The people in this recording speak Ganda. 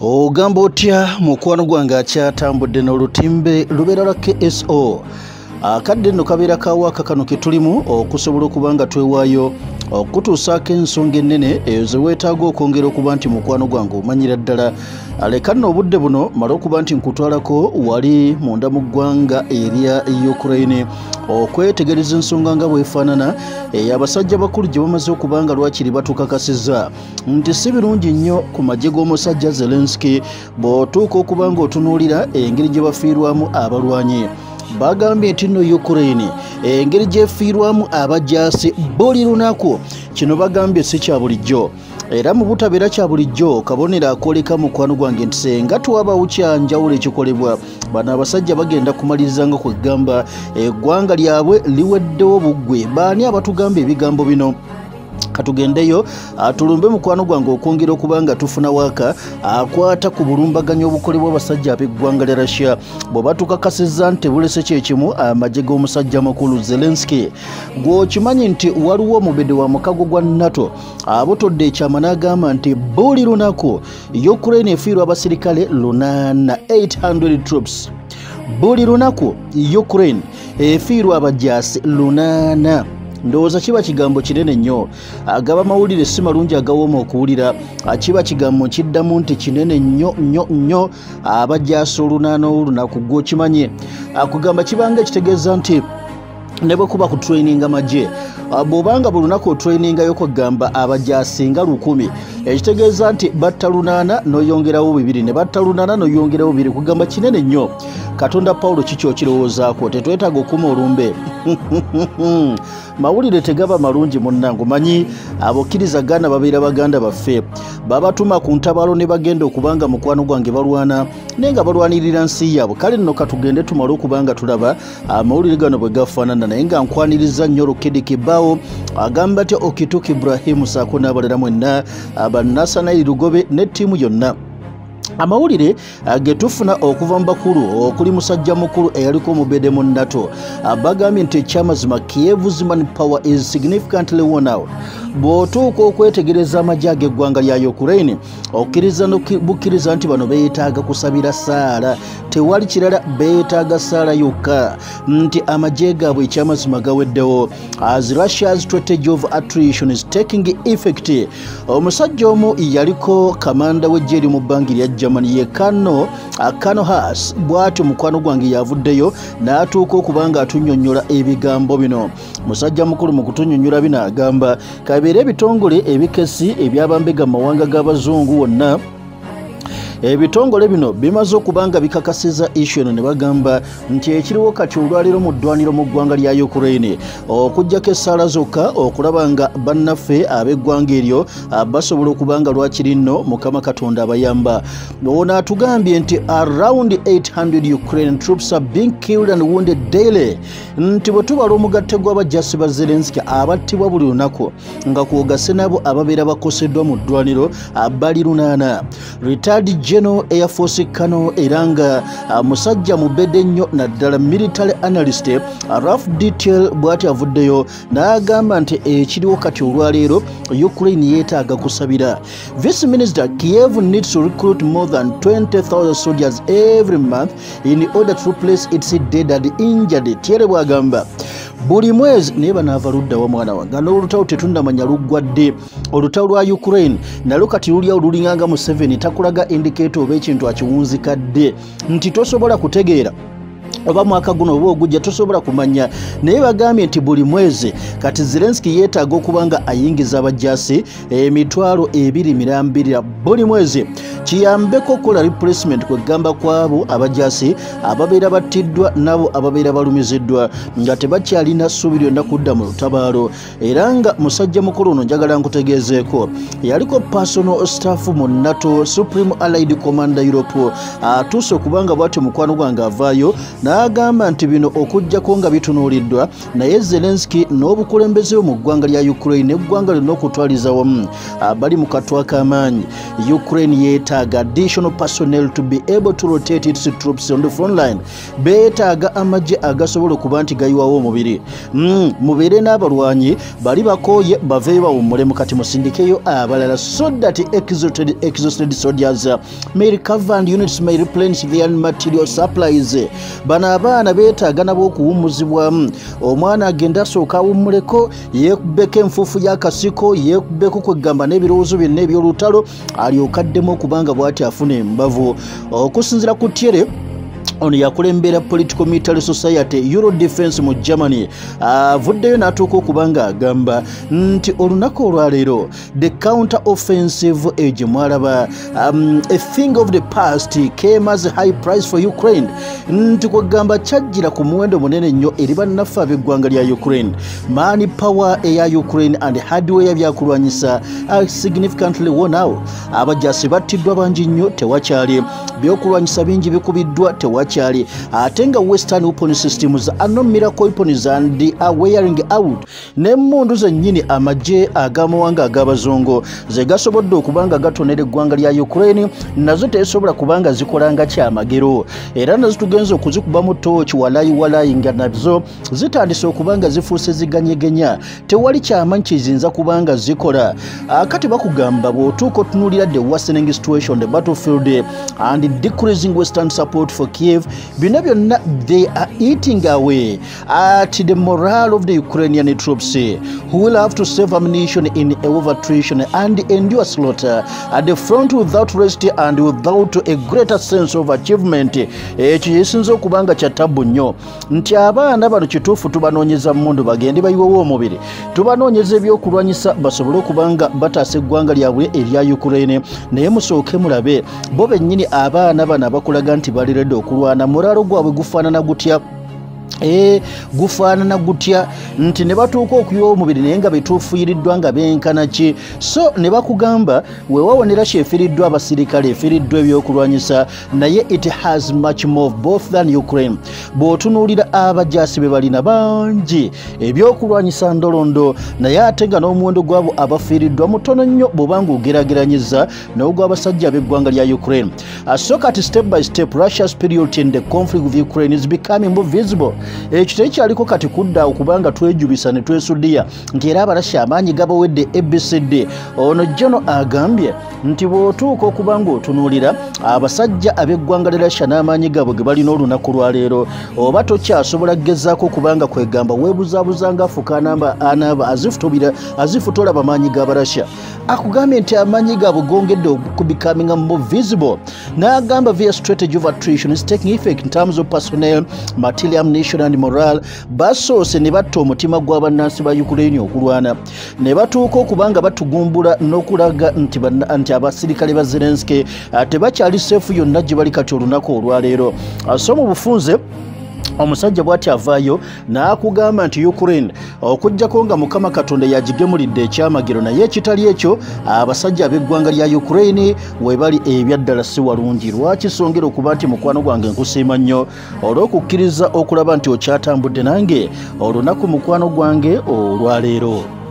ogamba otya mukwano gwange akyatambudde n'olutimbe lubeera lwa kso akadde nno kabeera kawaaka kano ke tulimu okusobola okuba nga twewaayo okutuusaako ensonga ennene eyo ze weetaaga okwongera okuba nti mukwano gwange omanyira ddala. Leka nno obudde buno mala okuba nti nkutwalako wali munda mu ggwanga erya ukraine. Okwetegereza ensonga nga bwefaanana abasajja bakulu gye bamaze okuba nga lwakiri batukakasiza nti si birungi nnyo ku magye g'omusajja zelenski bw'otuuka okuba nga otunuulira engeri gye bafiirwamu abalwanyi bagambye nti nno ukraine engeri gyefiirwamu abajasi buli lunaku. Kino bagambye si kya bulijjo. Era mu butabeera kya bulijjo kabonero akoleka mukwano gwange nti senga tuwabawo kyanjawulo ekikolebwa. Bano abasajja bagenda kumaliriza nga kwegamba eggwanga lyabwe liweddewo buggwe baani abatugamba ebigambo bino katugendeyo tulumbe mukwano gwange okwongera okuba nga tufuna waaka akwata ku bulumbaganyo obukolebwa abasajja ab'eggwanga lya russia. Bwe tukakasiza nti bulese kyekimu amagye g'omusajja mukulu zelenski gweokimanyi nti waliwo omubede wa mukago gwa nato abutodde ekyama n'agamba nti buli lunaku ukraine efiirwa abasirikale 800 troops. Buli lunaku ukraine efiirwa abajasi 8 ndowooza kiba kigambo kinene nnyo. Agaba mawulire si malungi agawooma okuwulira. Kiba kigambo kiddamu nti kinene nnyo nnyo nnyo abajasa olunaana olunaku gwokimanye. Akugamba kibanga ekitegeeza nti ne bwe kuba kutraininga magye bw'obanga buli lunaku otrainingayo kwegamba abajasinga lukumi. Ekitegeeza nti batta lunaana noyongerawo bibiri ne batta lunaana noyongerawo bibiri kugamba kinene nnyo. Katonda pawulo kiki okirowoozaako tetwetaaga okuma olumbe. Mawulire tegaba malungi munnangu manyi abokkiriza gaana babeera baganda baffe. Babatuma ku ntabaalo ne bagenda okubanga mukwano gwange balwana naye nga balwanirira nsi yaabwe. Kale nno katugende tumale okubanga tulaba amawulire gano bwe gafaanana naye nga nkwaniriza nnyo lukedikibaawo agamba ty okituka iburahimu saako n'abalala mwenna abannasanairi lugobe ne ttiimu yonna amawulire getufuna okuva mu bakulu okuli musajja mukulu eyaliko omubede mu nato bagambye nti ekyamazima kievu's man power is significantly worn out. Bw'otuuka okwetegereza amagye ag'eggwanga lya ukraine okkiriza bukkiriza nti bano beetaaga kusabira saala tewali kirala beetaaga saala yokka nti amagye gaabwe ekyamazima gaweddewo. As russia's strategy of attrition is taking effect omusajja omu yaliko kamanda w'ejje eri mu bbangi lya germany ye kano kano has bw'atyo mukwano gwange yavuddeyo n'atuuka okuba nga atunyonnyola ebigambo bino. Musajja mukulu mu kutunyonnyola bino agamba kabeere ebitongole ebikesi ebyabambega mu mawanga g'abazungu wonna ebitongole bino bimaze okuba nga bikakasiza issu eno ne bagamba nti ekiriwo kati olwaliro mu ddwaniro mu ggwanga lya ukraine. Okugjako essaala zokka okulaba nga bannaffe ab'eggwanga eryo basobola okuba nga lwakiri nno mukama katonda abayamba. Ono atugambye nti around 800 ukraine troops are being killed and wounded daily. Nti bwe tubala omugatte gw'abajasi ba zelenski abattibwa buli lunaku nga kwogase nabo ababeera bakoseddwa mu ddwaniro bali lunaana. Retired general air force kano era nga musajja mubedde nnyo naddala military analyst raf detail bw'ati avuddeyo n'agamba nti ekiriwo kati olwaleero ukraine yeetaaga kusabira. Vice minister kiev needs to recruit more than 20000 soldiers every month in order to replace its dead and injured tiere bwagamba buli mwezi naye banaava luddawa mwana wange. N'olutawo tetundamanya luggwadde olutawo lwa ukraine nalwo kati lulyawo lulinganga mu 7 takulaga indikeeto oba ekintu akiwunzikadde. Nti tosobola kutegeera oba mwaka guno oba ogujja tosobola kumanya. Naye bagambye nti buli mwezi kati zelenski yeetaaga okuba nga ayingiza abajasi emitwalo ebiri mirambirira. Buli mwezi kiyambeko okukola replacement kwegamba kwabo abajasi ababeera battiddwa nabo ababeera balumiziddwa nga tebakyalina ssuubi lyonna kudda mu lutabaalo. Era nga musajja mukulu ono njagala nkutegeezeeko yaliko personal staff mu nato supreme allied commander europe atuuse okuba nga bwatyo mukwano gwange avaayo n'agamba nti bino okugjako nga bitunuuliddwa naye zelenski n'obukulembeze mu ggwanga lya ukraine n'eggwanga lyonna okutwaliza wamu abali mu katwa k'amaanyi. Ukraine yeeta beetaaga additional personnel to be able to rotate its troops on the front line. Beetaaga amagye agasobola okuba nti gayiwawo omubiri. Mm, mubeere n'abalwanyi bali bakooye baveeyo bawummulemu kati musindikeyo abalala. So that exhausted, exhausted soldiers may recover and units may replenish their material supplies bano abaana beetaaga nabo okuwummuzibwamu. Omwana agenda asooka awummuleko yeekubbeko enfuufu y'akasiko yeekubbeko kwegamba n'ebirowoozo byonna eby'olutalo alyokaddemu okubanga bw'ati afuna embavu. Okusinzira ku tyere ono yakulembera political military society euro defense mu germany. Avuddeyo n'atuuka okuba nga agamba nti olunaku olwaleero the counter offensive ege mwalaba um, a thing of the past came as a high price for ukraine. Nti kwegamba kyajjira ku muwendo munene nnyo eri bannaffe ab'eggwanga lya ukraine. Mani power eya ukraine and hardware byakulwanyisa significantly won out. Abajasi battiddwa bangi nnyo tewakyali. Byokulwanyisa bingi bikubiddwa tewakyali wakyali ate nga western weapon systems ano miracle weapons and are wearing out n'emmundu zennyini amagye ag'amawanga ag'abazungu ze gasobodde okuba nga gatonera eggwanga lya ukraine nazo tezisobola kuba nga zikola nga kyamagero era nazo tugenza okuzikuba mu tooki walayi walayi nga nazo zitandise okuba nga zifuuse ziganyegenya. Tewali kyamanyi kizinza kuba nga zikola. Kati bakugamba bw'otuuka otunuulira the worsening situation the battlefield and decreasing western support for kiev bino byonna they are eating away at the morale of the ukrainian troops. Who will have to save ammunition in overtration and endure slaughter at the front without rest and without a greater sense of achievement? Ekyo kisinza okuba nga kyattabu nnyo. Nti abaana bano kituufu tubanoonyeza mundu bagende bayiwewo omubiri. Tubanoonyeza ebyokulwanyisa basobole okuba nga bataasa eggwanga lyabwe erya ukraine. Naye musooke mulabe bo bennyini abaana bano abakulaga nti baliredde okulwana mulaalo gwabwe gufaanana gutya. ee gufaanana gutya nti ne batuuka okuyiwa omubiri naye nga betuufuiriddwa nga benkana ki? So ne bakugamba weewawonera kyefiiriddwa abasirikale efiiriddwa ebyokulwanyisa naye it has much more both than ukraine. Bw'otunuulira abajaasi be balina bangi ebyokulwanyisa ndolondo naye ate nga n'omuwendo gwabo abafiiriddwa mutono nnyo bw'obanga ogerageranyiza n'ogw'abasajja ab'eggwanga lya ukraine. So kati step by step russia's superiority in the conflict with ukraine is becoming more visible ekyo tekyaliko kati kudda okubanga twejubisa ne twesudiya nti era abarasha amaanyi gabawedde abcd ono jono agambye nti bw'otuuka okuba nga otunuulira abasajja ab'eggwanga lya rasha n'amaanyi gaabwe ge balina olunaku lwaleero oba tokyasobola kugezaako okubanga kwegamba weebuzaabuza nga afukaanamba anaaba azifutola bamaanyi g'abarasha akugambye nti amaanyi gaabwe gongedde okubikaminga more visible n'agamba via strategy of attrition is taking effect in terms of personnel material ammunition and moral basoose ne batta omutima gw'abannansi ba ukraine okulwana. Ne batuuka okuba nga batugumbula n'okulaga nti, abasirikale ba zelenski tebakyali seefu yonna gye bali kati olunaku olwaleero. So mu bufunze omusajja bw'ati avaayo n'akugamba nti ukraine okugjako nga mukama katonda yagigemulidde ekyamagero naye ekitali ekyo abasajja ab'eggwanga lya ukraine webali ebyaddala si walungi. Lwaki songera okuba nti mukwano gwange nkusiima nnyo? Olw'okukkiriza okulaba nti okyatambudde nange olunaku mukwano gwange olwaleero